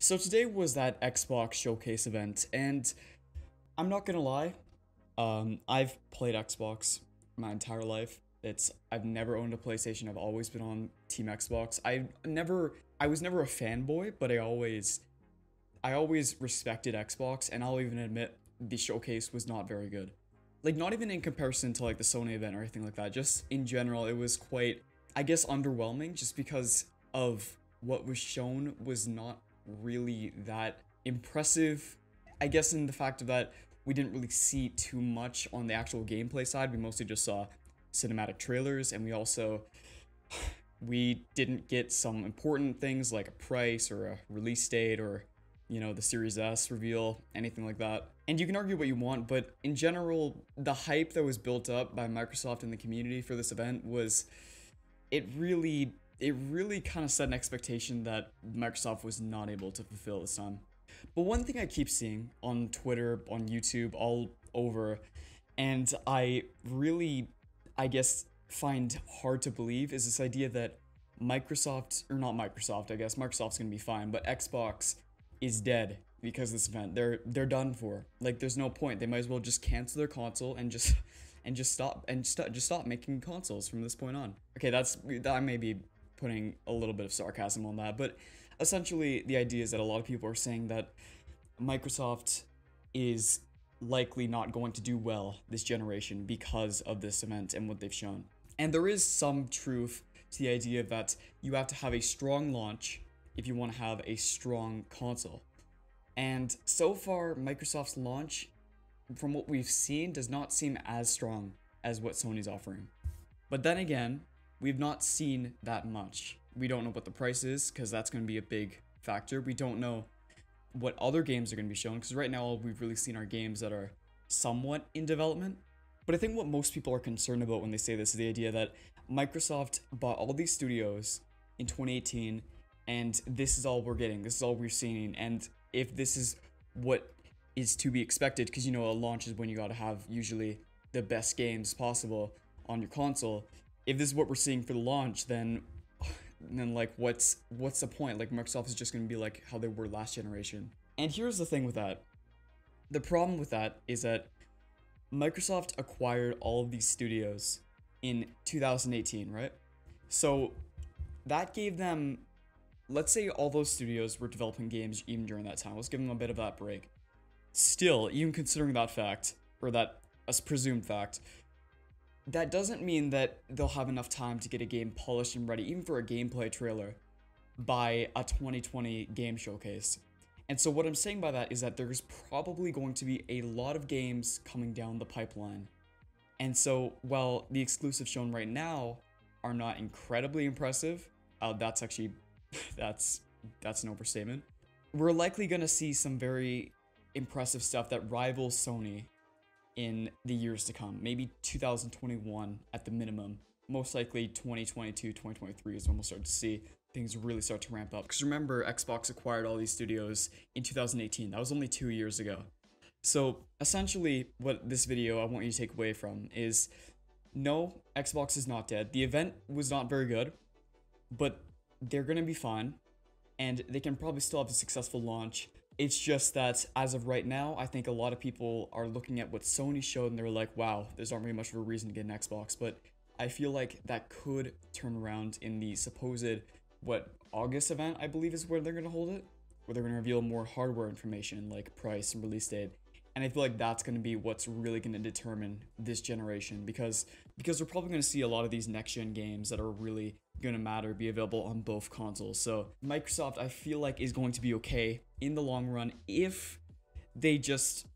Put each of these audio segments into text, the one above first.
So today was that Xbox showcase event, and I'm not gonna lie, um, I've played Xbox my entire life. It's I've never owned a PlayStation. I've always been on Team Xbox. I never I was never a fanboy, but I always I always respected Xbox, and I'll even admit the showcase was not very good. Like not even in comparison to like the Sony event or anything like that. Just in general, it was quite I guess underwhelming just because of what was shown was not really that impressive. I guess in the fact of that we didn't really see too much on the actual gameplay side. We mostly just saw cinematic trailers and we also we didn't get some important things like a price or a release date or you know the Series S reveal, anything like that. And you can argue what you want, but in general, the hype that was built up by Microsoft and the community for this event was it really it really kind of set an expectation that Microsoft was not able to fulfill this time. But one thing I keep seeing on Twitter, on YouTube, all over, and I really, I guess, find hard to believe is this idea that Microsoft, or not Microsoft, I guess, Microsoft's gonna be fine, but Xbox is dead because of this event. They're they're done for. Like there's no point. They might as well just cancel their console and just and just stop and st- just stop making consoles from this point on. Okay, that's that may be putting a little bit of sarcasm on that, but essentially the idea is that a lot of people are saying that Microsoft is likely not going to do well this generation because of this event and what they've shown. And there is some truth to the idea that you have to have a strong launch if you want to have a strong console. And so far, Microsoft's launch, from what we've seen, does not seem as strong as what Sony's offering. But then again, we've not seen that much. We don't know what the price is because that's going to be a big factor. We don't know what other games are going to be shown because right now all we've really seen are games that are somewhat in development. But I think what most people are concerned about when they say this is the idea that Microsoft bought all these studios in 2018 and this is all we're getting. This is all we're seeing. And if this is what is to be expected, because you know, a launch is when you got to have usually the best games possible on your console if this is what we're seeing for the launch, then then like what's what's the point? Like Microsoft is just gonna be like how they were last generation. And here's the thing with that. The problem with that is that Microsoft acquired all of these studios in 2018, right? So that gave them let's say all those studios were developing games even during that time. Let's give them a bit of that break. Still, even considering that fact, or that as presumed fact, that doesn't mean that they'll have enough time to get a game polished and ready, even for a gameplay trailer, by a 2020 game showcase. And so what I'm saying by that is that there's probably going to be a lot of games coming down the pipeline. And so while the exclusives shown right now are not incredibly impressive, uh, that's actually that's that's an overstatement. We're likely going to see some very impressive stuff that rivals Sony in the years to come. Maybe 2021 at the minimum. Most likely 2022, 2023 is when we'll start to see things really start to ramp up. Because remember, Xbox acquired all these studios in 2018. That was only two years ago. So essentially, what this video I want you to take away from is no, Xbox is not dead. The event was not very good, but they're going to be fine and they can probably still have a successful launch it's just that as of right now, I think a lot of people are looking at what Sony showed and they're like, wow, there's not really much of a reason to get an Xbox. But I feel like that could turn around in the supposed, what, August event, I believe is where they're going to hold it, where they're going to reveal more hardware information like price and release date. And I feel like that's going to be what's really going to determine this generation because because we're probably going to see a lot of these next gen games that are really going to matter be available on both consoles. So Microsoft, I feel like, is going to be okay in the long run if they just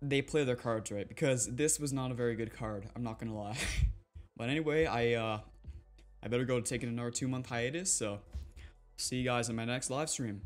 they play their cards right because this was not a very good card. I'm not gonna lie. but anyway, I uh, I better go take another two month hiatus. So see you guys in my next live stream.